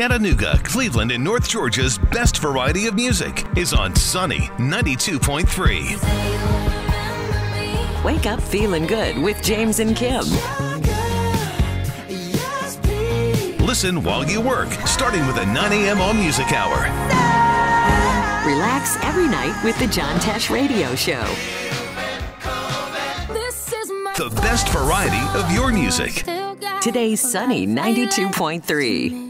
Chattanooga, Cleveland, and North Georgia's best variety of music is on Sunny 92.3. Wake up feeling good with James and Kim. Listen while you work, starting with a 9 a.m. All Music Hour. Relax every night with the John Tesh Radio Show. The best variety of your music. Today's Sunny 92.3.